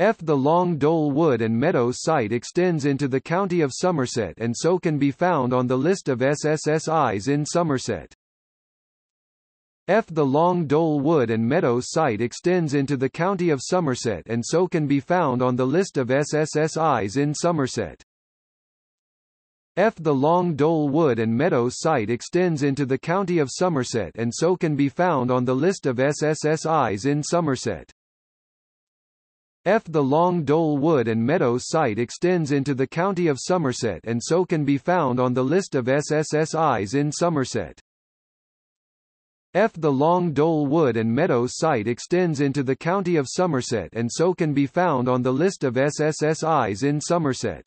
F. The Long Dole Wood and Meadows site extends into the county of Somerset and so can be found on the list of SSSIs in Somerset. F. The Long Dole Wood and Meadows site extends into the county of Somerset and so can be found on the list of SSSIs in Somerset. F. The Long Dole Wood and Meadows site extends into the county of Somerset and so can be found on the list of SSSIs in Somerset. F. The Long Dole Wood and Meadows site extends into the county of Somerset and so can be found on the list of SSSIs in Somerset. F. The Long Dole Wood and Meadows site extends into the county of Somerset and so can be found on the list of SSSIs in Somerset.